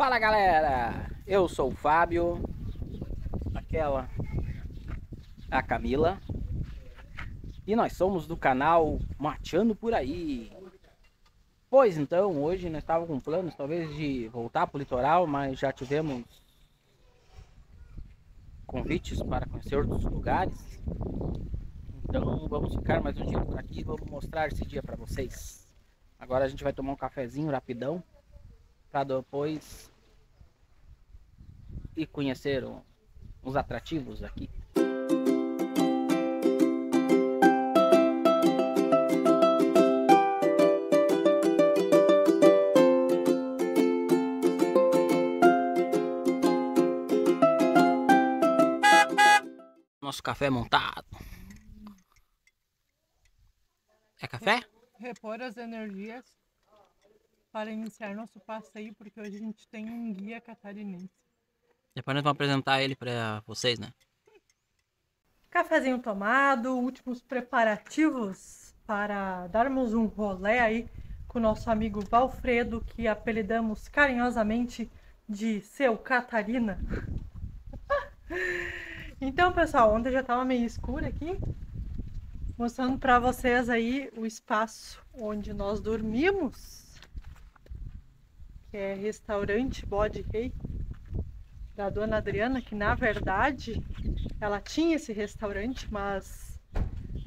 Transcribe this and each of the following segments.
Fala galera, eu sou o Fábio, aquela a Camila e nós somos do canal Mateando por aí. Pois então, hoje nós estávamos com planos talvez de voltar para o litoral, mas já tivemos convites para conhecer outros lugares. Então vamos ficar mais um dia por aqui e vamos mostrar esse dia para vocês. Agora a gente vai tomar um cafezinho rapidão para depois ir conhecer os atrativos aqui. Nosso café montado. É café? repor as energias para iniciar nosso passeio, porque hoje a gente tem um guia catarinense. Depois nós vamos apresentar ele para vocês, né? Cafezinho tomado, últimos preparativos para darmos um rolê aí com o nosso amigo Valfredo, que apelidamos carinhosamente de Seu Catarina. então, pessoal, ontem já estava meio escuro aqui, mostrando para vocês aí o espaço onde nós dormimos, que é restaurante Bode Rei da dona Adriana, que na verdade ela tinha esse restaurante, mas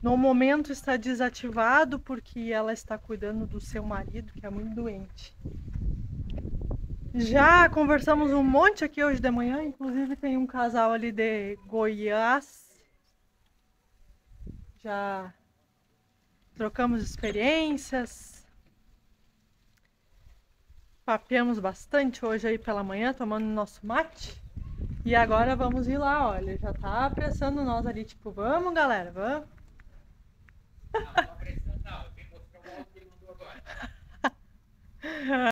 no momento está desativado porque ela está cuidando do seu marido, que é muito doente. Já conversamos um monte aqui hoje de manhã, inclusive tem um casal ali de Goiás. Já trocamos experiências. Papeamos bastante hoje aí pela manhã, tomando nosso mate. E agora vamos ir lá, olha, já tá apressando nós ali, tipo, vamos galera, vamos.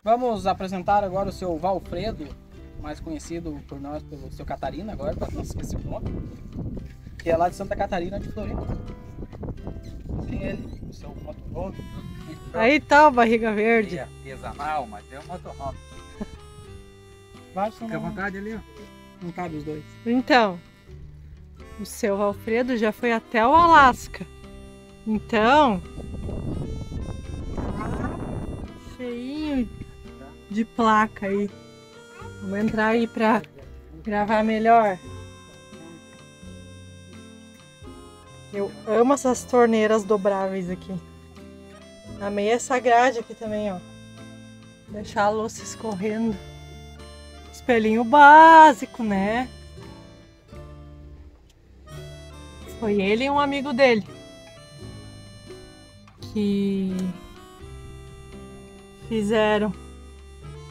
Vamos apresentar agora o seu Valfredo, mais conhecido por nós pelo seu Catarina, agora, para não esquecer o nome, que é lá de Santa Catarina de Floripa. Tem ele, o seu motorhome. Aí tá o barriga verde. É artesanal, mas é um motorhome. Vai, Fica à vontade ali, ó. Não cabe os dois. Então, o seu Alfredo já foi até o Alasca. Então, cheinho de placa aí. Vamos entrar aí pra gravar melhor. Eu amo essas torneiras dobráveis aqui. Amei essa grade aqui também, ó. Deixar a louça escorrendo. Espelhinho básico, né? Foi ele e um amigo dele que fizeram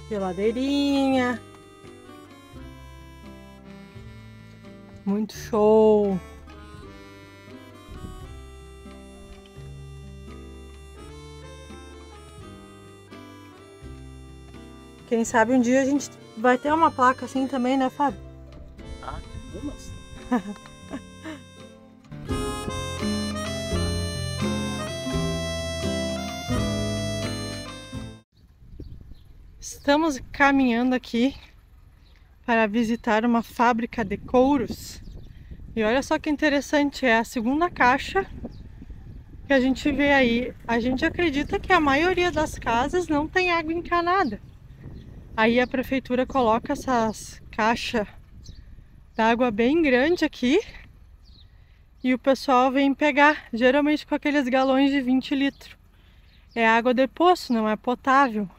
geladeirinha. Muito show. Quem sabe um dia a gente vai ter uma placa assim também, né, Fábio? Ah, umas? Estamos caminhando aqui para visitar uma fábrica de couros. E olha só que interessante, é a segunda caixa que a gente vê aí. A gente acredita que a maioria das casas não tem água encanada. Aí a prefeitura coloca essas caixas d'água bem grande aqui e o pessoal vem pegar, geralmente com aqueles galões de 20 litros. É água de poço, não é potável.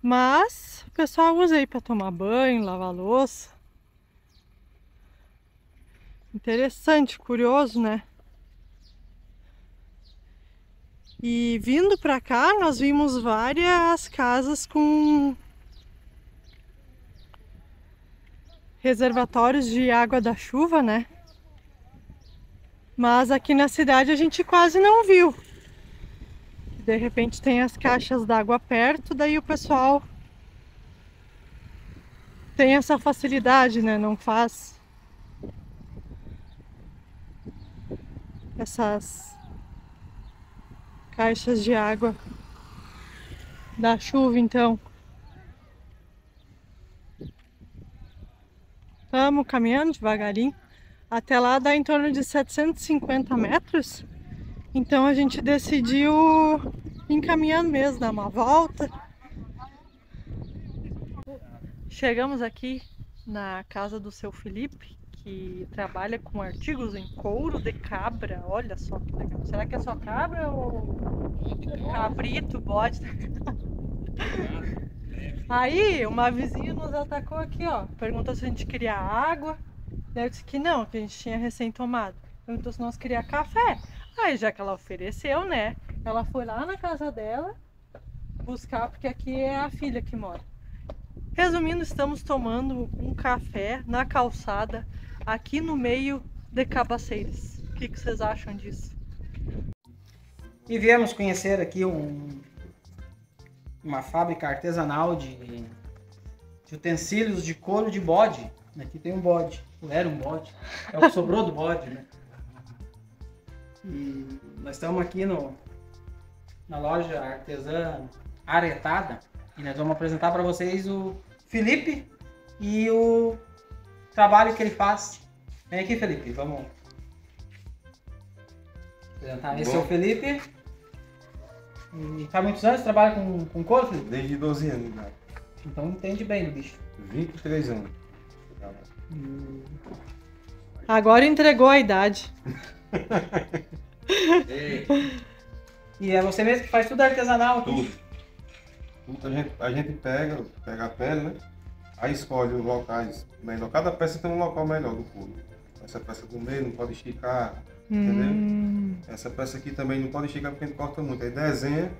Mas o pessoal usa aí para tomar banho, lavar louça. Interessante, curioso, né? E vindo para cá, nós vimos várias casas com reservatórios de água da chuva, né? Mas aqui na cidade a gente quase não viu. De repente tem as caixas d'água perto, daí o pessoal tem essa facilidade, né? Não faz essas caixas de água da chuva, então. Estamos caminhando devagarinho. Até lá dá em torno de 750 metros. Então a gente decidiu ir caminhando mesmo, dar uma volta. Chegamos aqui na casa do seu Felipe, que trabalha com artigos em couro de cabra. Olha só que legal. Será que é só cabra ou cabrito, bode? Aí uma vizinha nos atacou aqui, ó. Perguntou se a gente queria água. Daí eu disse que não, que a gente tinha recém tomado. Perguntou se nós queria café. Aí já que ela ofereceu, né? Ela foi lá na casa dela buscar, porque aqui é a filha que mora. Resumindo, estamos tomando um café na calçada, aqui no meio de Cabaceiras. O que, que vocês acham disso? E viemos conhecer aqui um, uma fábrica artesanal de, de utensílios de couro de bode. Aqui tem um bode. Era um bode. É o que sobrou do bode, né? E nós estamos aqui no, na loja artesã Aretada e nós vamos apresentar para vocês o Felipe e o trabalho que ele faz. Vem aqui, Felipe, vamos apresentar. Esse é o Felipe. E faz muitos anos que trabalha com, com couro, Felipe? Desde 12 anos, né? Então entende bem do bicho. 23 anos. Agora entregou a idade. E é você mesmo que faz tudo artesanal aqui? Tudo. Tudo a gente, a gente pega, pega a pele, né? Aí escolhe os locais melhor. Cada peça tem um local melhor do couro. Essa peça do meio não pode esticar, entendeu? Hum, Essa peça aqui também não pode esticar porque a gente corta muito. Aí desenha,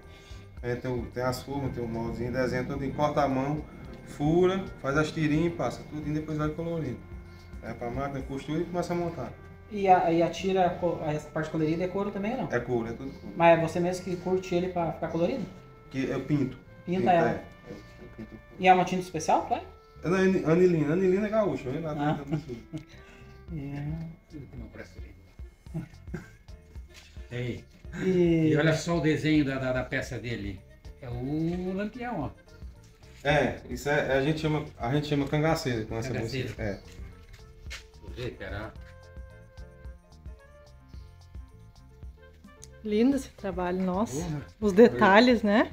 aí tem, o- tem as formas, tem o moldezinho, desenha tudo, corta a mão, fura, faz as tirinhas passa tudo e depois vai colorindo. Aí pra máquina, costura e começa a montar. E a, e a tira, a parte colorida é couro também ou não? É couro, é tudo couro. Mas é você mesmo que curte ele pra ficar colorido? Que eu pinto. Pinta ela. É, eu, eu pinto. E é uma tinta especial, claro? É Anilina, Anilina é gaúcho, hein? Lá Ah. Do Sul. Não Ei, E, e olha só o desenho da, da, da peça dele. É o lampião, ó. É, isso é, a gente chama, a gente chama cangaceira com essa Cangaceira. música. É. Cara. lindo esse trabalho, nossa. Porra. Os detalhes, né?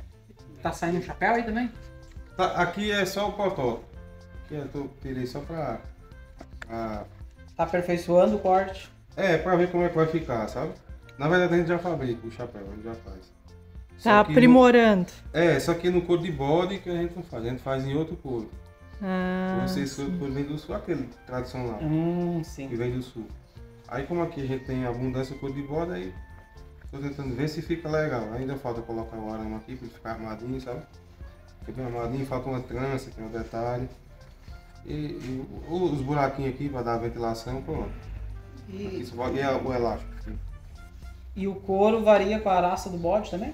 tá saindo um chapéu aí também? Tá, aqui é só o cotó. Aqui eu tô, tirei só pra, pra- Tá aperfeiçoando o corte. É, pra ver como é que vai ficar, sabe? Na verdade a gente já fabrica o chapéu, a gente já faz. Só Tá que no- aprimorando. é, só que no couro de bode que a gente não faz, a gente faz em outro couro. Ah, Não sei se o outro couro vem do sul, aquele tradicional. Hum, que sim. vem do sul. Aí como aqui a gente tem abundância de cor de bode, aí tô tentando ver se fica legal. Ainda falta colocar o arame aqui para ele ficar armadinho, sabe? Fica bem armadinho, falta uma trança, tem um detalhe. E, e os buraquinhos aqui para dar ventilação, pronto. E, Isso vai- e o elástico. aqui. E o couro varia com a raça do bode também?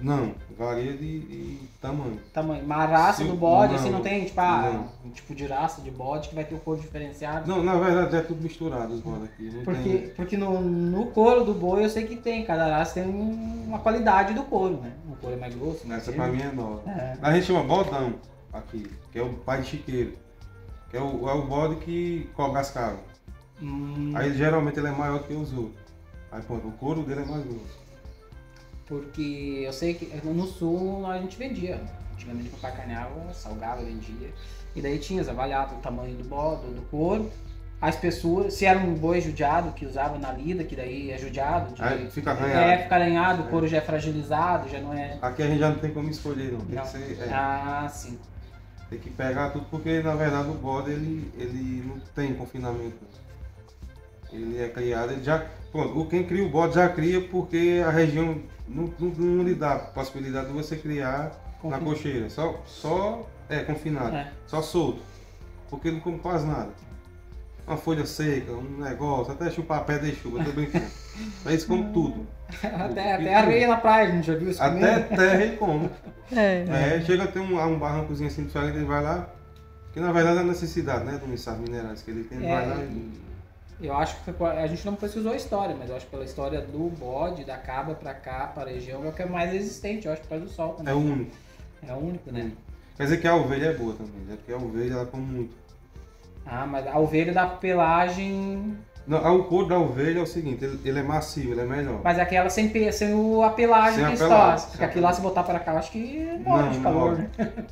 Não, varia de, de tamanho. Tamanho. Mas a raça Sim, do bode, não. assim, não tem, tipo, ah, um tipo de raça de bode que vai ter o couro diferenciado? Não, na verdade é tudo misturado os bodes aqui. Porque, tem... porque no, no couro do boi eu sei que tem, cada raça tem um- uma qualidade do couro, né? O couro é mais grosso, mais Essa pra mim é nova. É. A gente chama bodão aqui, que é o pai de chiqueiro. Que é o, é o bode que cobre as cabras. Hum, Aí geralmente ele é maior que os outros. Aí pronto, o couro dele é mais grosso. Porque eu sei que no sul a gente vendia. Antigamente papai carneava, salgava, vendia. E daí tinha avaliado o tamanho do bode, do couro, a espessura, se era um boi judiado que usava na lida, que daí é judiado. de- Aí fica arranhado. É, fica arranhado, o couro já é fragilizado, já não é. Aqui a gente já não tem como escolher não. Tem Não. que ser. é, Ah, sim. Tem que pegar tudo porque na verdade o bode ele, ele não tem confinamento. Ele é criado, ele já. Pronto, o quem cria o bode já cria porque a região não, não, não lhe dá possibilidade de você criar na Confin- cocheira. Só, só é confinado. É. Só solto. Porque não come quase nada. Uma folha seca, um negócio, até chupar pé de chuva, tô brincando. Mas come tudo. Até, até areia na praia, a gente já viu isso Até comendo? terra ele come. é. É, chega a ter um, um barrancozinho assim diferente, ele vai lá. Que na verdade é a necessidade, né? Do missar minerais que ele tem, ele É, vai lá e. Eu acho que a gente não precisou a história, mas eu acho que pela história do bode, da cabra pra cá, pra região, é o que é mais resistente, eu acho, por causa do sol também. É o único. É o único, né? Quer dizer que a ovelha é boa também, né? Porque a ovelha ela come muito. Ah, mas a ovelha da pelagem. Não, o couro da ovelha é o seguinte, ele, ele é macio, ele é melhor. Mas é aquela sem, pe- sem o- a pelagem Sem que sem Porque aquilo lá, se botar para cá, eu acho que morre Não, de calor, morre. né?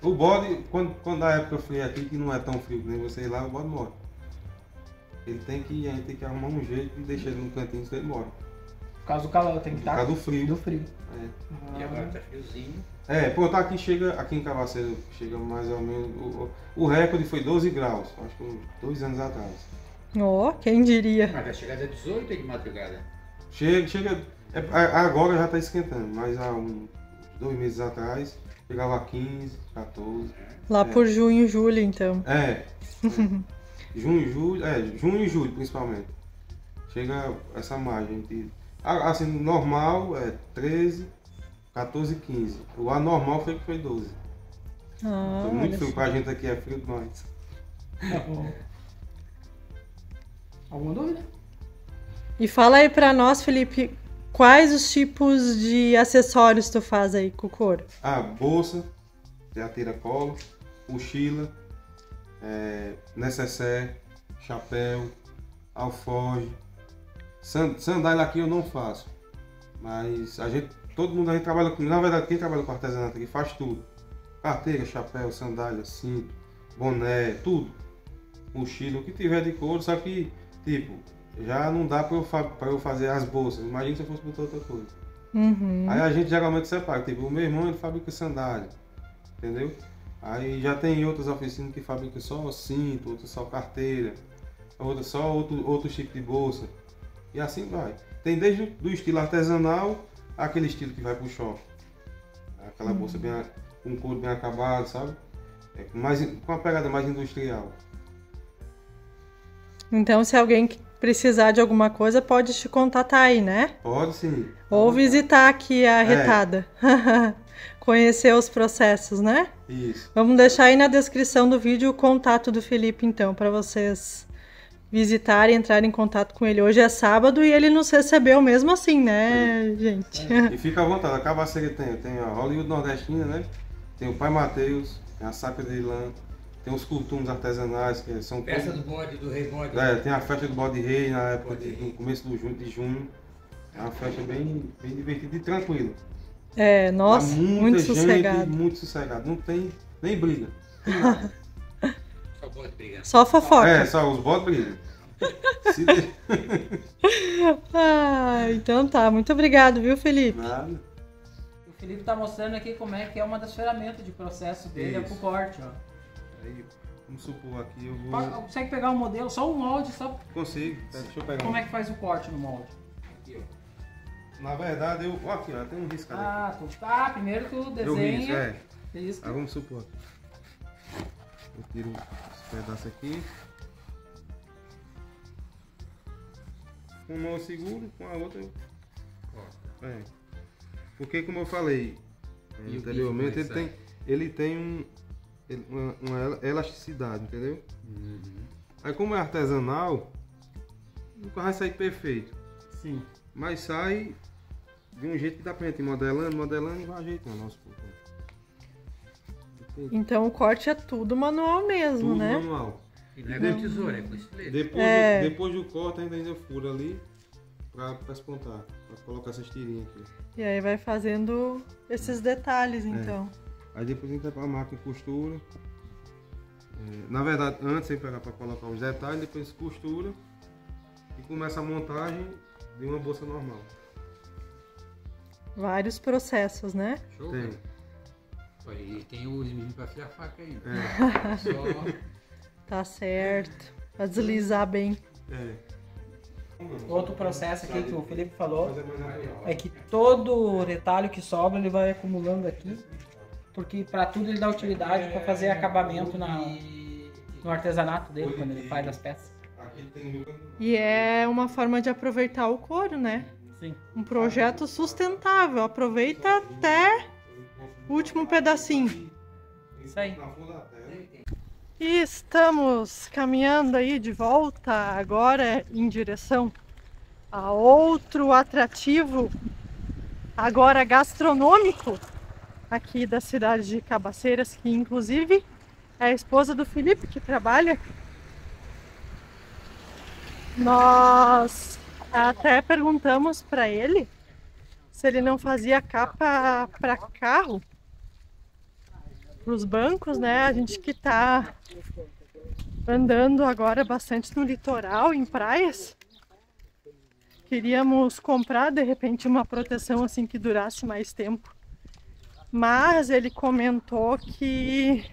O bode, quando, quando a época fria aqui, que não é tão frio que nem vocês lá, o bode morre. Ele tem que, a gente tem que arrumar um jeito de deixar ele no cantinho senão ele morre. Por causa do calor, tem que Por estar causa do frio. do frio. É. E agora tá friozinho. É, pô, tá aqui, chega, aqui em Cavaceiro, chega mais ou menos, o, o, recorde foi 12 graus, acho que dois anos atrás. Ó, quem diria? Mas vai chegar a 18 aí de madrugada. Chega, chega, é, a- agora já tá esquentando, mas há uns dois meses atrás, pegava 15, 14. Lá É. por junho, julho, então. É. junho, julho, é, junho e julho principalmente. Chega essa margem de. Assim, normal é 13, 14, 15. O anormal foi que foi 12. Ah, foi muito frio pra gente aqui, é frio demais. Alguma dúvida? E fala aí pra nós, Felipe, quais os tipos de acessórios tu faz aí com o couro? Ah, bolsa, tem a tira-colo, mochila, é, necessaire, chapéu, alforge. San- Sandália aqui eu não faço. Mas a gente, todo mundo a gente trabalha com. Na verdade, quem trabalha com artesanato aqui faz tudo. Carteira, chapéu, sandália, cinto, boné, tudo. Mochila, o que tiver de couro, só que, tipo, já não dá pra eu, fa- eu fazer as bolsas. Imagina se eu fosse botar outra coisa. Uhum. Aí a gente geralmente separa, tipo, o meu irmão ele fabrica sandália, entendeu? Aí já tem outras oficinas que fabricam só cinto, outras só carteira, outras só outro, outro tipo de bolsa. E assim vai. Tem desde o do estilo artesanal aquele estilo que vai pro shopping. Aquela bolsa bem, a- com couro bem acabado, sabe? É, mais, com uma pegada mais industrial. Então, se alguém precisar de alguma coisa, pode te contatar aí, né? Pode sim. Ou visitar aqui a É. retada. Conhecer os processos, né? Isso. Vamos deixar aí na descrição do vídeo o contato do Felipe, então, para vocês visitarem, entrarem em contato com ele. Hoje é sábado e ele nos recebeu mesmo assim, né, gente? E fica à vontade, a Cabaceira tem, tem a Hollywood Nordestina, né? Tem o Pai Mateus, tem a Saca de Lã, tem os curtumes artesanais, que são todos- do bode, do rei bode. É, tem a festa do Bode Rei na época, de, no começo do junho, de junho. É uma festa bem, bem divertida e tranquila. É, nossa, muita muito gente, sossegado. Muito sossegado. Não tem nem briga. Só bode brigando. Só fofoca. É, só os bodes brigam. Ah, então tá. Muito obrigado, viu, Felipe? Nada. O Felipe tá mostrando aqui como é que é uma das ferramentas de processo dele, é Isso. pro corte, ó. Aí, vamos supor aqui, eu vou... Consegue pegar um modelo, só um molde, só Consigo. Pera, Deixa eu pegar como um. é que faz o corte no molde. Aqui. Na verdade, eu... Ó, aqui, ó, tem um risco ali. Ah, tu, ah, primeiro tu eu risco, desenha, é. risca. Aí vamos supor. Eu tiro esse pedaço aqui. Com uma eu seguro, com a outra eu. Ó, É. Porque como eu falei E anteriormente, ele tem, ele tem um, uma, uma ela- elasticidade, entendeu? Uhum. Aí como é artesanal, nunca vai sair perfeito. Sim. Mas sai de um jeito que dá pra gente ir modelando, modelando e vai ajeitando aos poucos. Então o corte é tudo manual mesmo, Tudo né? manual. E não é com tesoura, é com estilete. Depois, É. do, depois do corte ainda ainda fura ali pra, pra espontar. Pra colocar essas tirinhas aqui. E aí vai fazendo esses detalhes, então. Aí depois a gente vai pra máquina e costura. É, na verdade, antes você pegar pra colocar os detalhes, depois costura e começa a montagem de uma bolsa normal. Vários processos, né? Show, Tem. E tem os meninos pra afiar a faca ainda. É, Só Tá certo. Pra deslizar bem. é. Outro processo aqui que o Felipe falou é é que todo o retalho que sobra ele vai acumulando aqui, porque para tudo ele dá utilidade para fazer acabamento na, no artesanato dele quando ele faz as peças. E é uma forma de aproveitar o couro, né? Sim. Um projeto sustentável. Aproveita até o último pedacinho. Isso aí. E estamos caminhando aí de volta agora em direção a outro atrativo, agora gastronômico, aqui da cidade de Cabaceiras, que inclusive é a esposa do Felipe que trabalha Nós até perguntamos para ele se ele não fazia capa para carro, para os bancos, né? A gente que tá andando agora bastante no litoral, em praias. Queríamos comprar de repente uma proteção assim que durasse mais tempo. Mas ele comentou que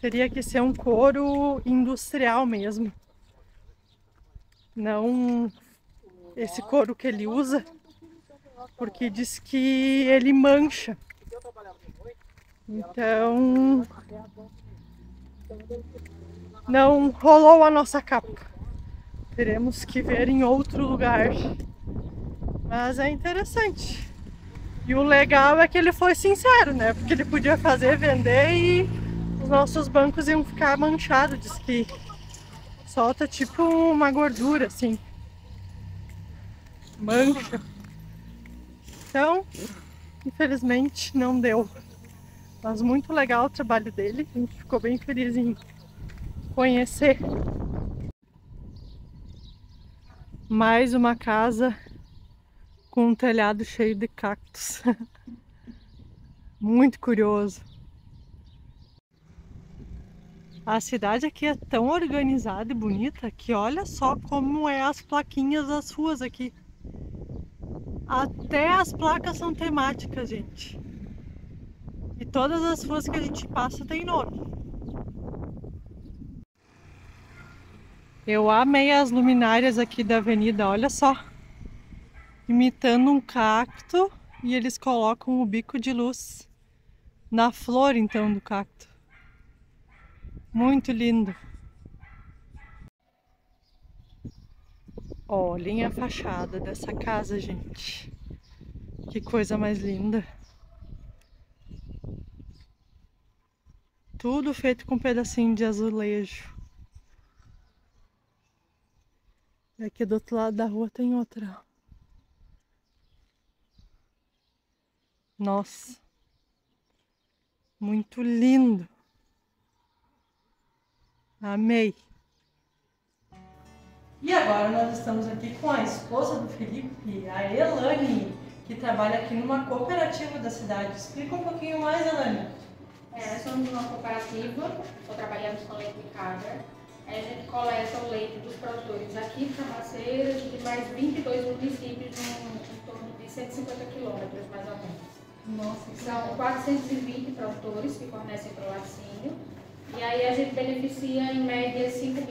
teria que ser um couro industrial mesmo. Não esse couro que ele usa, porque diz que ele mancha. Então não rolou a nossa capa. Teremos que ver em outro lugar. Mas é interessante. E o legal é que ele foi sincero, né? Porque ele podia fazer, vender e os nossos bancos iam ficar manchados. Diz que solta tipo uma gordura, assim. Mancha. Então, infelizmente não deu. Mas muito legal o trabalho dele. A gente ficou bem feliz em conhecer. Mais uma casa com um telhado cheio de cactos. Muito curioso. A cidade aqui é tão organizada e bonita que olha só como é as plaquinhas das ruas aqui. Até as placas são temáticas, gente. E todas as ruas que a gente passa tem nome. Eu amei as luminárias aqui da avenida, olha só. Imitando um cacto e eles colocam o bico de luz na flor então do cacto. Muito lindo. Olhem a fachada dessa casa, gente. Que coisa mais linda. Tudo feito com um pedacinho de azulejo. E aqui do outro lado da rua tem outra. Nossa. Muito lindo. Amei. E agora nós estamos aqui com a esposa do Felipe, a Elane, que trabalha aqui numa cooperativa da cidade. Explica um pouquinho mais, Elane. É, nós somos uma cooperativa, só trabalhamos com leite de cabra a gente coleta o leite dos produtores aqui de Camaceiras e de mais 22 municípios em, torno de 150 quilômetros, mais ou menos. Nossa, São 420 produtores que fornecem para o laticínio. E aí a gente beneficia em média 5.500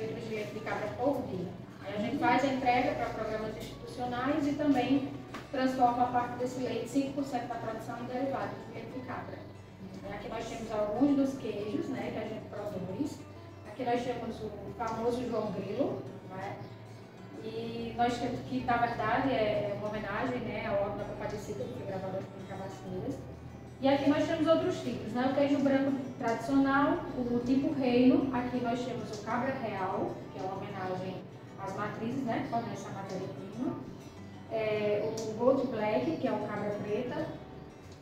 litros de leite de cabra por dia. Aí a gente faz a entrega para programas institucionais e também transforma a parte desse leite, 5% da produção em derivados de leite de cabra. Aqui nós temos alguns dos queijos né, que a gente produz que nós temos o famoso João Grilo, né? e nós temos que, na verdade, é uma homenagem né, ao Ordem da Compadecida, que foi gravado aqui em Cabaceiras. E aqui nós temos outros tipos, né? o queijo branco tradicional, o tipo reino, aqui nós temos o cabra real, que é uma homenagem às matrizes, né, que fornecem a matéria-prima. É, o gold black, que é o cabra preta.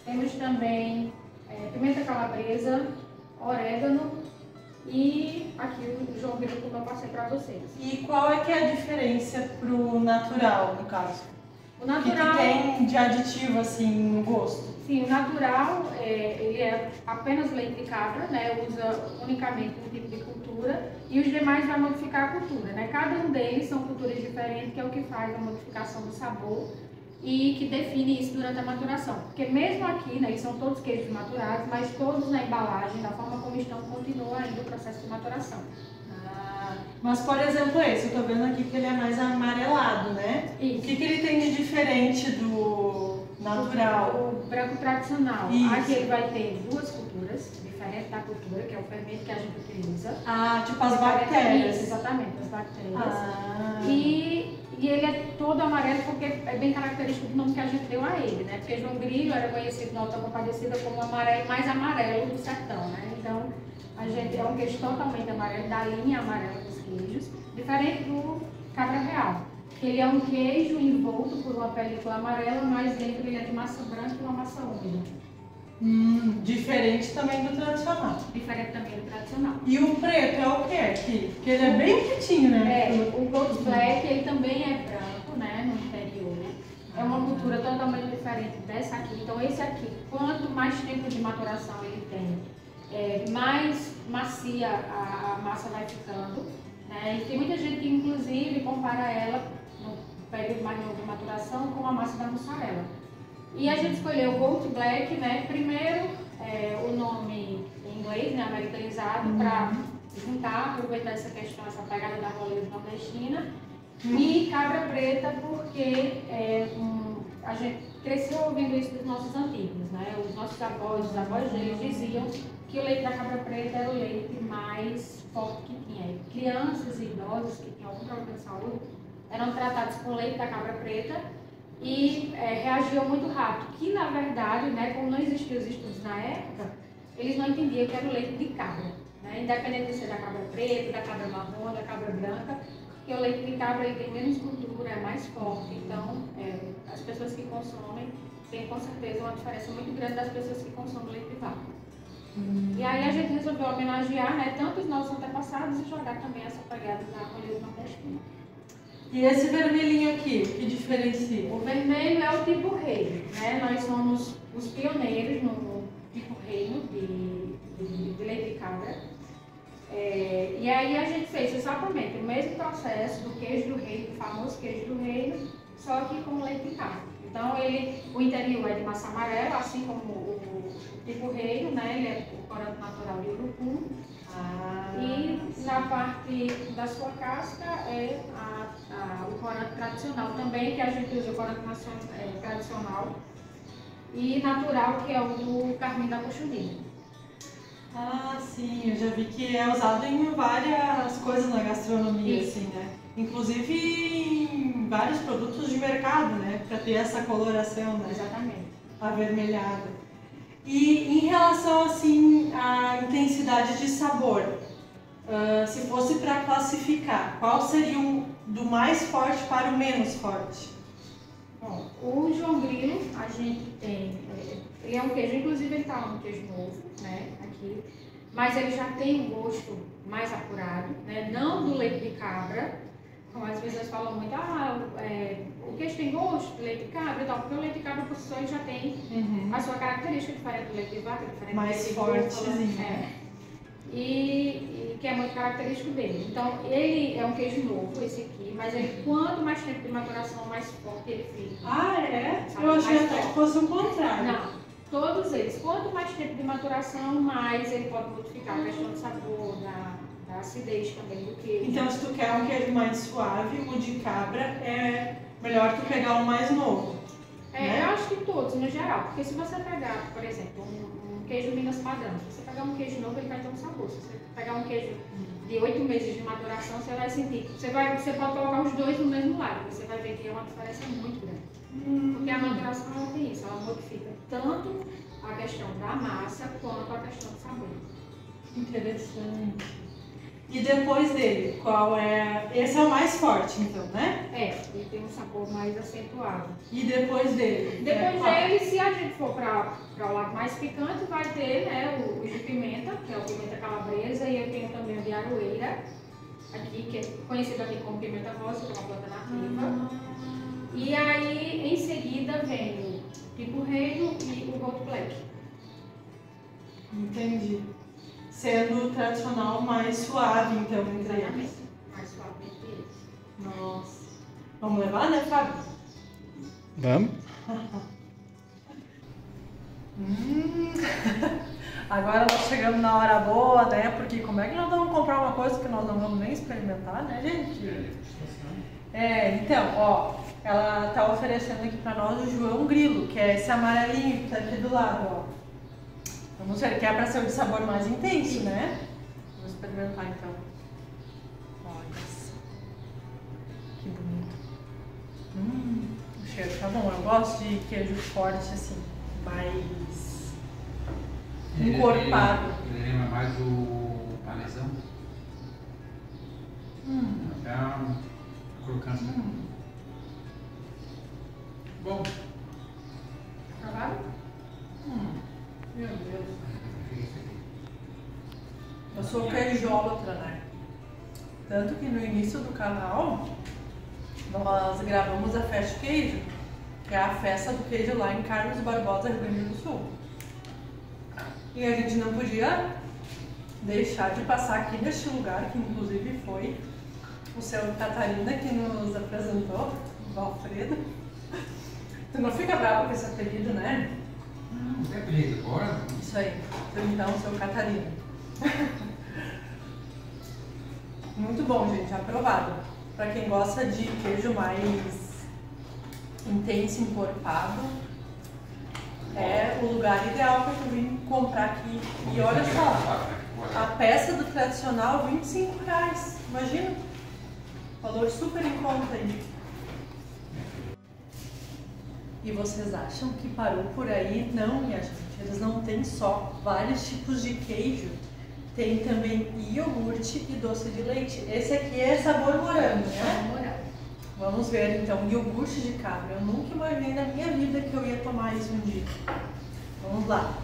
Temos também é, pimenta calabresa, orégano e aqui o João Vitor, como eu passei para vocês. E qual é que é a diferença pro natural, no caso? O natural... O que, que tem de aditivo, assim, no gosto? Sim, o natural, é, ele é apenas leite de cabra, né? Usa unicamente um tipo de cultura e os demais vai modificar a cultura, né? Cada um deles são culturas diferentes, que é o que faz a modificação do sabor e que define isso durante a maturação. Porque mesmo aqui, né, são todos queijos maturados, mas todos na embalagem, da forma como estão, continua ainda o processo de maturação. Ah, mas, por exemplo, esse, eu estou vendo aqui que ele é mais amarelado, né? Isso. O que, que ele tem de diferente do natural? O branco tradicional. Isso. Aqui ele vai ter duas culturas, diferente da cultura, que é o fermento que a gente utiliza. Ah, tipo as Isso, bactérias. exatamente, as bactérias. Ah. E, e ele é todo amarelo porque é bem característico do nome que a gente deu a ele, né? Porque João Grilo era conhecido na Alta Compadecida como o amarelo mais amarelo do sertão, né? Então, a gente é um queijo totalmente amarelo, da linha amarela dos queijos, diferente do cabra real. Ele é um queijo envolto por uma película amarela, mas dentro ele é de massa branca e uma massa úmida. Hum, diferente também do tradicional. Diferente também do tradicional. E o preto é o que aqui? Porque ele é bem pretinho, né? É, o Gold Black ele também é branco, né, no interior. É uma cultura totalmente diferente dessa aqui. Então esse aqui, quanto mais tempo de maturação ele tem, é, mais macia a, a massa vai ficando. Né? E tem muita gente que inclusive compara ela período mais de maturação com a massa da mussarela. E a gente escolheu o Gold Black, né? Primeiro é, o nome em inglês, né, americanizado, para juntar, aproveitar essa questão, essa pegada da roleta nordestina. E cabra preta porque é, um, a gente cresceu ouvindo isso dos nossos antigos, né? Os nossos avós, os avós deles diziam que o leite da cabra preta era o leite mais forte que tinha. Crianças e idosos que tinham algum problema de saúde eram tratados com leite da cabra preta e é, reagiam muito rápido. Que na verdade, né, como não existiam os estudos na época, eles não entendiam que era o leite de cabra. Né? Independente de ser da cabra preta, da cabra marrom, da cabra branca, porque o leite de cabra ele tem menos gordura, é mais forte. Então, é, as pessoas que consomem têm com certeza uma diferença muito grande das pessoas que consomem leite de vaca. E aí a gente resolveu homenagear né, tanto os nossos antepassados e jogar também essa pegada da rolha nordestina. E esse vermelhinho aqui, que diferencia? O vermelho é o tipo reino, né? Nós somos os pioneiros no tipo reino de, de, de leite de cabra. É, e aí a gente fez exatamente o mesmo processo do queijo do reino, o famoso queijo do reino, só que com leite cabra. Então ele, o interior é de massa amarela, assim como o, o tipo reino, né? Ele é o corante natural de urucum. Ah, E na parte da sua casca é a- a- o corante tradicional também, que a gente usa o corante nacion- é, tradicional e natural, que é o do carmim da coxulinha. Ah, sim, eu já vi que é usado em várias coisas na gastronomia, Isso. assim, né? Inclusive em vários produtos de mercado, né? Pra ter essa coloração, né? Exatamente. Avermelhada. E em relação, assim, à intensidade de sabor, ah, se fosse para classificar, qual seria o do mais forte para o menos forte? Bom, o João Grilo, a gente tem, é, ele é um queijo, inclusive ele tá um queijo novo, né, aqui, mas ele já tem um gosto mais apurado, né, não do leite de cabra, como as pessoas falam muito, ah, é, o queijo tem gosto de leite de cabra e tal, porque o leite de cabra por si já tem a sua característica diferente do leite de vaca, diferente Mais do leite fortezinho, é. E, e que é muito característico dele. Então, ele é um queijo novo, esse aqui, mas ele, quanto mais tempo de maturação, mais forte ele fica. Ah, é? Sabe, Eu achei até que fosse o contrário. Não, todos eles. Quanto mais tempo de maturação, mais ele pode modificar a questão do sabor, da, da acidez também do queijo. Então, se tu quer um queijo mais suave, o de cabra é melhor tu pegar um mais novo. É, né? eu acho que todos, no geral. Porque se você pegar, por exemplo, um, um queijo Minas padrão, se você pegar um queijo novo, ele vai ter um sabor. Se você pegar um queijo de oito meses de maturação, você vai sentir. Você, vai, você pode colocar os dois no mesmo lado, você vai ver que é uma diferença muito grande. Porque a maturação ela tem isso, ela modifica tanto a questão da massa quanto a questão do sabor. Interessante. E depois dele, qual é. Esse é o mais forte, então, né? É, ele tem um sabor mais acentuado. E depois dele? é Depois qual? dele, se a gente for para o lado mais picante, vai ter né, o, o de pimenta, que é o pimenta calabresa, e eu tenho também o de aroeira, aqui, que é conhecido aqui como pimenta rosa, que é uma planta nativa. E aí, em seguida, vem o tipo reino e o gold black. Entendi. Sendo o tradicional mais suave, então, entre eles. Mais suave entre eles. Nossa. Vamos levar, né, Fábio? Vamos? Hum. Agora nós chegamos na hora boa, né? Porque como é que nós vamos comprar uma coisa que nós não vamos nem experimentar, né, gente? É, então, ó, ela tá oferecendo aqui pra nós o João Grilo, que é esse amarelinho que tá aqui do lado, ó. Vamos ver, que é pra ser o de sabor mais intenso, né? Vamos experimentar então. Olha só. Que bonito. Hum, o cheiro tá bom. Eu gosto de queijo forte assim, mais encorpado. Ele, ele lembra mais o parmesão. Hum, Até a crocância. hum. Bom, Provável? Hum. Meu Deus. Eu sou cardiólatra, né? Tanto que no início do canal nós gravamos a Fast Queijo, que é a festa do queijo lá em Carlos Barbosa, Rio Grande do Sul. E a gente não podia deixar de passar aqui neste lugar, que inclusive foi o seu Catarina que nos apresentou, o Alfredo. Tu não fica bravo com esse apelido, né? Não tem apelido, bora. Isso aí. Então, seu Catarina. Muito bom, gente. Aprovado. Para quem gosta de queijo mais intenso, encorpado, é o lugar ideal para tu vir comprar aqui. E olha só, a peça do tradicional, 25 reais. Imagina. Valor super em conta aí. E vocês acham que parou por aí? Não, minha gente. Eles não têm só vários tipos de queijo. Tem também iogurte e doce de leite. Esse aqui é sabor morango, né? Moral. Vamos ver então, iogurte de cabra. Eu nunca imaginei na minha vida que eu ia tomar isso um dia. Vamos lá.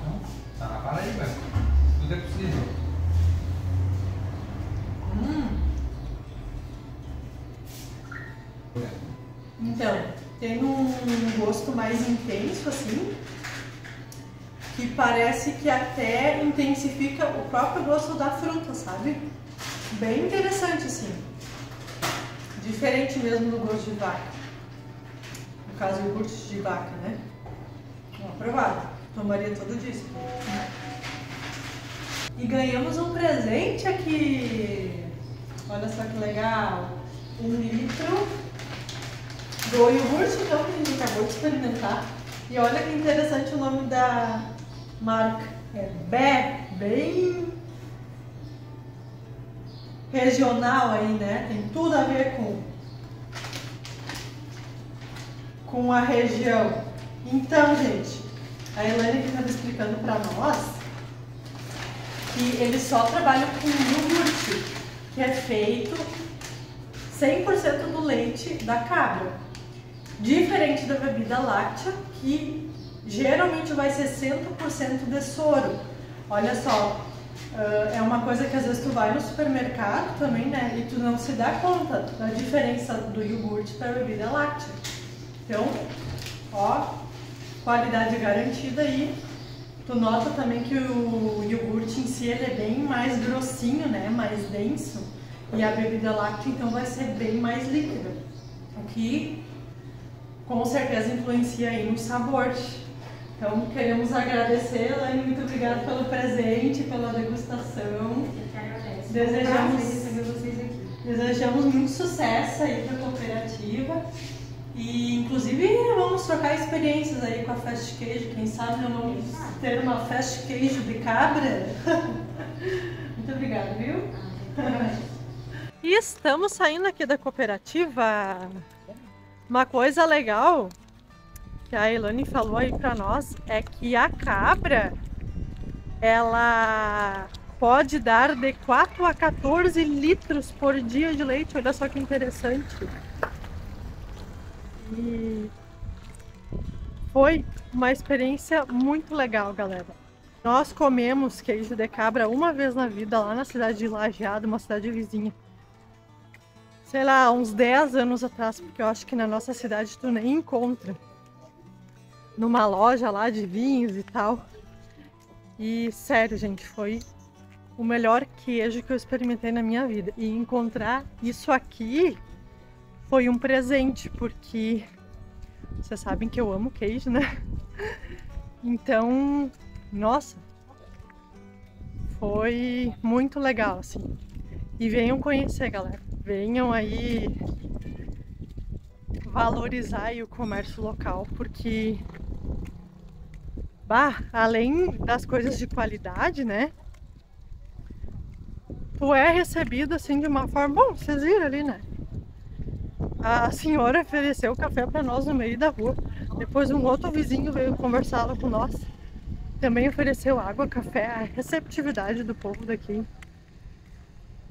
Tá na Paraíba. Tudo é possível. Hum. Então, tem um gosto mais intenso assim, que parece que até intensifica o próprio gosto da fruta, sabe? Bem interessante assim. Diferente mesmo do gosto de vaca. No caso, iogurte de vaca, né? Aprovado. Tomaria todo dia. isso. E ganhamos um presente aqui. Olha só que legal. Um litro do iogurte então, que a gente acabou de experimentar. E olha que interessante o nome da marca. É Bé, bem regional aí, né? Tem tudo a ver com com a região. Então, gente, a Elaine que estava explicando para nós que eles só trabalham com iogurte, que é feito 100% do leite da cabra. Diferente da bebida láctea, que geralmente vai ser 100% de soro. Olha só, é uma coisa que às vezes tu vai no supermercado também, né? E tu não se dá conta da diferença do iogurte para a bebida láctea. Então, ó, qualidade garantida aí. Tu nota também que o iogurte em si ele é bem mais grossinho, né? Mais denso. E a bebida láctea então vai ser bem mais líquida. O que com certeza influencia aí no sabor. Então queremos agradecer, Elaine, muito obrigada pelo presente, pela degustação. Eu que agradeço. Desejamos-. Desejamos muito sucesso aí para a cooperativa. E inclusive vamos trocar experiências aí com a Fast Queijo. Quem sabe não vamos ter uma Fast Queijo de cabra. muito obrigada, viu? E estamos saindo aqui da cooperativa. Uma coisa legal que a Elane falou aí pra nós é que a cabra ela pode dar de 4 a 14 litros por dia de leite. Olha só que interessante. E foi uma experiência muito legal, galera. Nós comemos queijo de cabra uma vez na vida lá na cidade de Lajeado, uma cidade vizinha. Sei lá, uns 10 anos atrás, porque eu acho que na nossa cidade tu nem encontra. Numa loja lá de vinhos e tal. E sério, gente, foi o melhor queijo que eu experimentei na minha vida. E encontrar isso aqui foi um presente, porque vocês sabem que eu amo queijo, né? Então, nossa, foi muito legal, assim. E venham conhecer, galera. Venham aí valorizar aí o comércio local, porque bah, além das coisas de qualidade, né? Tu é recebido assim de uma forma. Bom, vocês viram ali, né? A senhora ofereceu café para nós no meio da rua. Depois um outro vizinho veio conversar com nós. Também ofereceu água, café, a receptividade do povo daqui.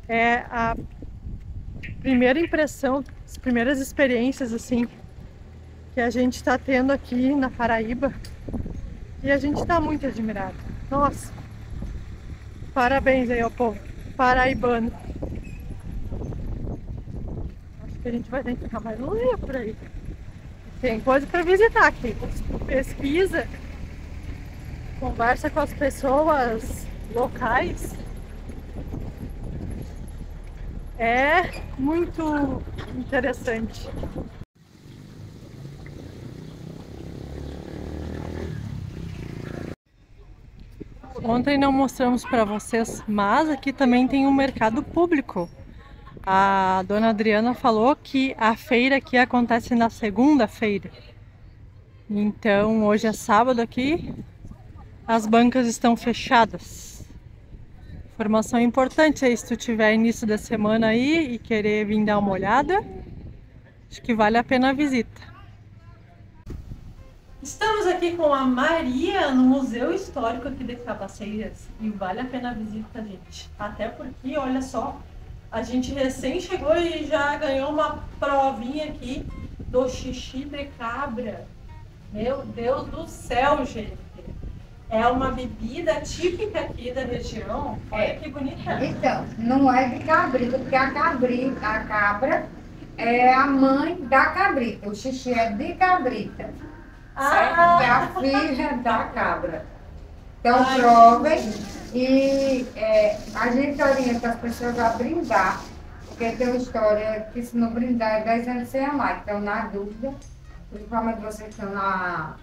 É a primeira impressão, as primeiras experiências assim que a gente está tendo aqui na Paraíba. E a gente está muito admirado. Nossa! Parabéns aí ao povo. paraibano. Acho que a gente vai ter que ficar mais dia por aí. Tem coisa para visitar aqui. Pesquisa, conversa com as pessoas locais. É muito interessante. Ontem não mostramos para vocês, mas aqui também tem um mercado público. A dona Adriana falou que a feira aqui acontece na segunda-feira. Então hoje é sábado aqui, as bancas estão fechadas. Informação importante aí se tu tiver início da semana aí e querer vir dar uma olhada, acho que vale a pena a visita. Estamos aqui com a Maria no Museu Histórico aqui de Cabaceiras e vale a pena a visita, gente. Até porque, olha só, a gente recém chegou e já ganhou uma provinha aqui do xixi de cabra. Meu Deus do céu, gente. É uma bebida típica aqui da região. Olha É. que bonita. Então, não é de cabrito, porque a cabrita, a cabra é a mãe da cabrita. O xixi é de cabrita. certo? É a filha da cabra. Então, Ai, provem e é, a gente orienta as pessoas a brindar, porque tem uma história que se não brindar é 10 anos sem amar. Então, na dúvida, principalmente vocês que estão na,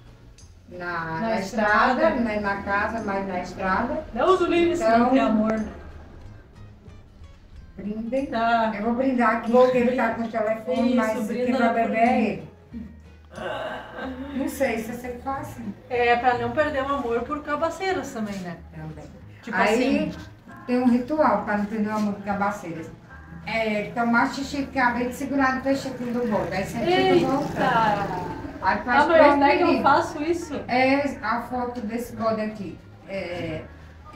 na, Na estrada. estrada, né, na casa, mas na estrada, Deus o livre Então- tem amor. né? brindem. Tá. Eu vou brindar aqui Vou porque ele tá com o telefone, Isso, mas quem vai por beber é ele. Não sei se você assim É pra não perder o amor por cabaceiras também, né? também. Tipo Aí assim. tem um ritual para não perder o amor de cabaceiras. É tomar xixi de cabrito segurado no testículo do bode. Aí você fica voltando. Aí faz Ah, mas pronto, daí que eu faço isso? É a foto desse bode aqui. É,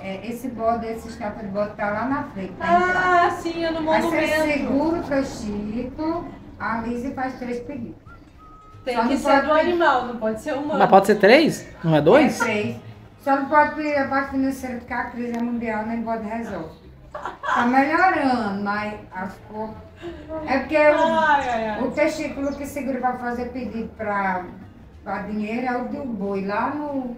é, esse bode, esse estátua de bode tá lá na frente. na entrada. Ah, sim, é no Aí você monumento. segura o testículo, alisa e faz três pedidos. Tem Só que não ser pode do animal, não pode ser humano. Mas pode ser três? Não é dois? É três. Só não pode pedir a parte financeira porque a crise é mundial, nem pode resolver. Tá melhorando, mas as poucas. É porque o, Ai, ai, ai. o testículo que segura para fazer pedido para dinheiro é o do boi, lá no,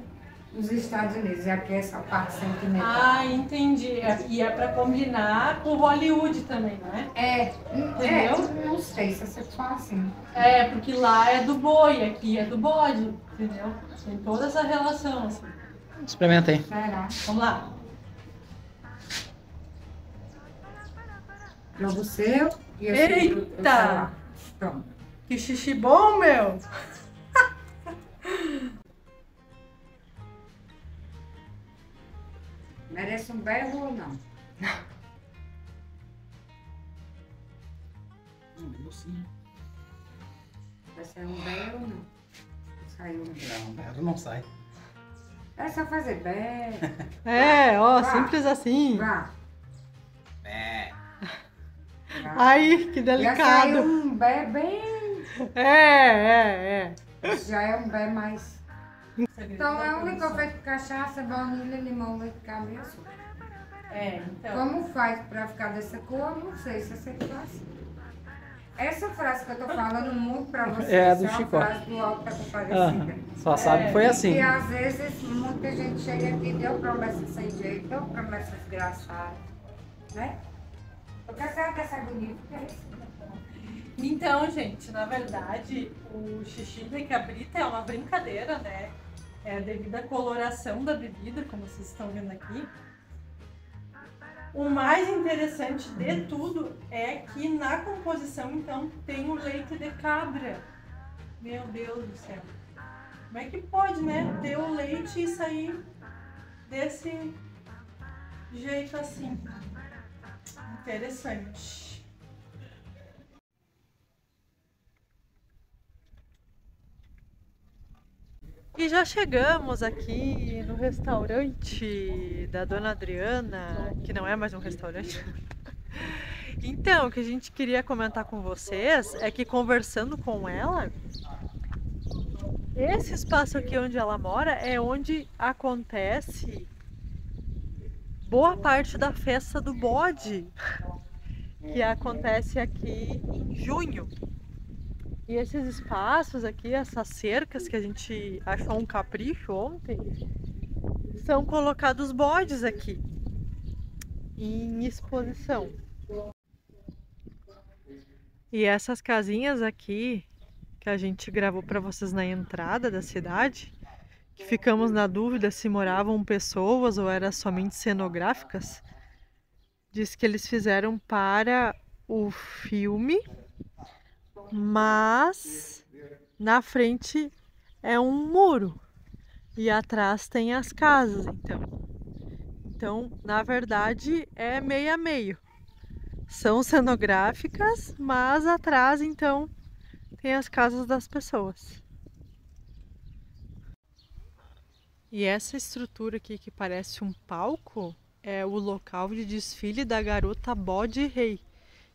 nos Estados Unidos. E aqui é essa parte sentimental. Ah, entendi. É- E é pra combinar com Hollywood também, não é? É, é, Entendeu? não sei se você fala assim. É, porque lá é do boi, aqui é do bode, entendeu? Tem toda essa relação, assim. Experimenta aí. Será? Vamos lá. Para você e eu Eita! Que xixi bom, meu! Merece um berro ou não? Vai ser um berro ou não? Saiu um berro. Não, não sai. É só fazer berro. É, ó, Vá. simples assim. Vá. É. vá. Ai, que Já saiu delicado. um berro bem. É, é, Já é um berro mais. é. Então é um licor feito de cachaça, baunilha, limão, leite de cabra e açúcar. É, então. Como faz pra ficar dessa cor? Não sei se você faz. Essa frase que eu tô falando muito pra vocês É a do uma Chicó. frase do Alto da Ah, Comparecida. só sabe que foi assim. E às vezes muita gente chega aqui e deu promessa sem jeito, deu promessa desgraçada. Né? Então, gente, na verdade, o xixi de cabrita é uma brincadeira, né? É devido à coloração da bebida, como vocês estão vendo aqui. O mais interessante de tudo é que na composição, então, tem o leite de cabra. Meu Deus do céu. Como é que pode, né? Ter o leite e sair desse jeito assim? Interessante. E já chegamos aqui no restaurante da Dona Adriana, que não é mais um restaurante. Então, o que a gente queria comentar com vocês é que conversando com ela, esse espaço aqui onde ela mora é onde acontece boa parte da festa do bode, que acontece aqui em junho. E esses espaços aqui, essas cercas que a gente achou um capricho ontem, são colocados bodes aqui em exposição. E essas casinhas aqui que a gente gravou para vocês na entrada da cidade, que ficamos na dúvida se moravam pessoas ou eram somente cenográficas, diz que eles fizeram para o filme, mas na frente é um muro e atrás tem as casas, então. Então, na verdade, é meio a meio. São cenográficas, mas atrás, então, tem as casas das pessoas. E essa estrutura aqui que parece um palco é o local de desfile da garota Bode Rei.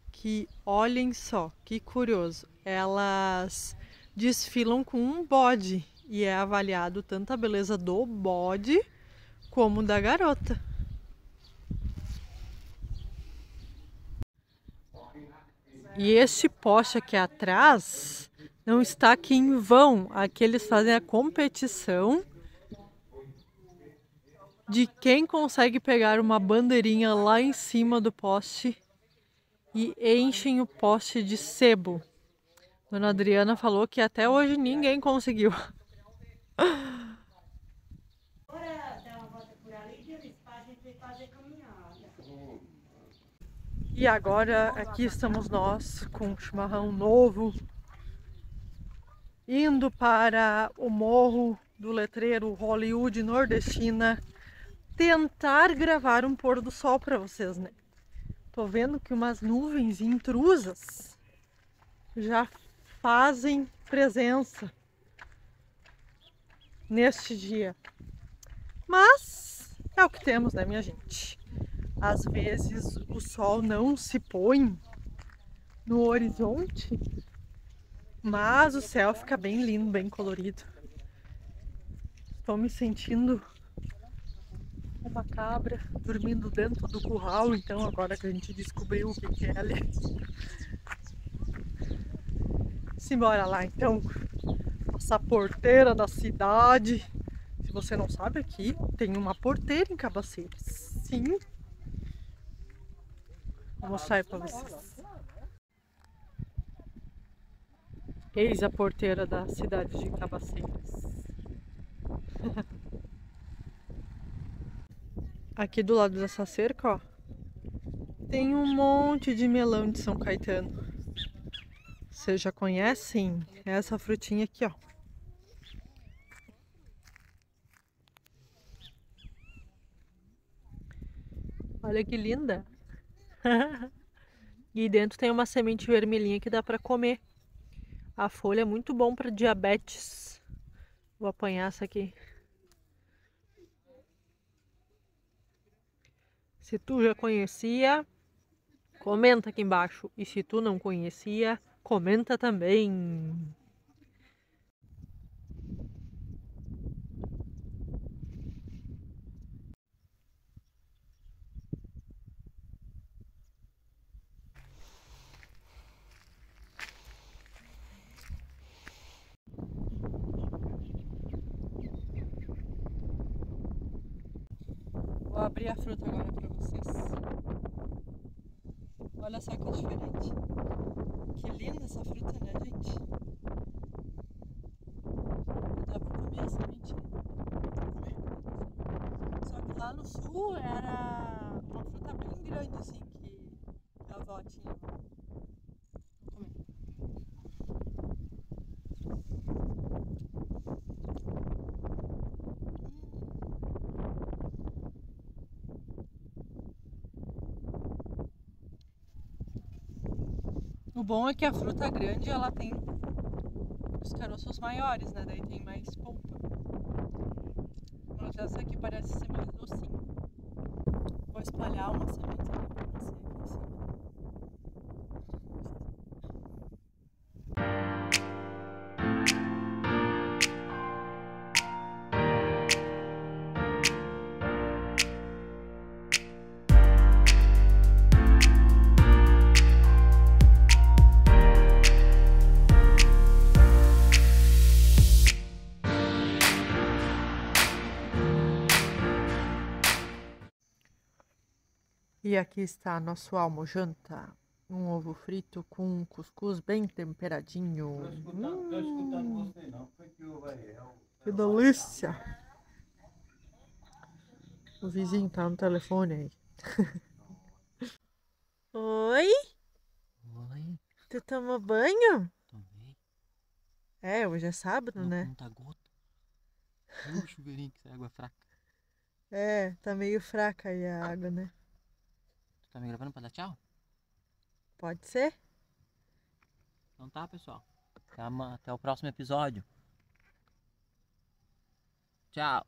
Que olhem só, que curioso. Elas desfilam com um bode e é avaliado tanto a beleza do bode como da garota. E este poste aqui atrás não está aqui em vão. Aqui eles fazem a competição de quem consegue pegar uma bandeirinha lá em cima do poste e enchem o poste de sebo. Dona Adriana falou que até hoje ninguém conseguiu. E agora aqui estamos nós com um chimarrão novo, indo para o morro do letreiro Hollywood Nordestina, tentar gravar um pôr do sol para vocês, né? Tô vendo que umas nuvens intrusas já fazem presença neste dia. Mas é o que temos, né, minha gente? Às vezes o sol não se põe no horizonte, mas o céu fica bem lindo, bem colorido. Estou me sentindo uma cabra dormindo dentro do curral, então agora que a gente descobriu o que é ali. Simbora lá então, nossa porteira da cidade. Se você não sabe, aqui tem uma porteira em Cabaceiras. Sim, Vou mostrar pra vocês. Eis a porteira da cidade de Cabaceiras. Aqui do lado dessa cerca, ó, tem um monte de melão de São Caetano. Vocês já conhecem essa frutinha aqui, ó. Olha que linda! e dentro tem uma semente vermelhinha que dá para comer. A folha é muito bom para diabetes. Vou apanhar essa aqui. Se tu já conhecia, comenta aqui embaixo. E se tu não conhecia, comenta também. Vou abrir a fruta agora. Olha só que diferente. Que linda essa fruta, né, gente? Dá pra comer a semente. Só que lá no sul era uma fruta bem grande, assim, que a avó tinha. O bom é que a fruta grande ela tem os caroços maiores, né? Daí tem mais polpa. Mas essa aqui parece ser mais docinha. Vou espalhar uma semente E aqui está nosso almojanta. Um ovo frito com cuscuz bem temperadinho. Hum, que delícia! O vizinho tá no telefone aí. Oi? Oi, Tu tomou banho? tomei. É, hoje é sábado, né? conta gota. Olha o chuveirinho que sai água fraca. É, tá meio fraca aí a água, né? Tá me gravando pra dar tchau? Pode ser. Então tá, pessoal. Até o próximo episódio. Tchau.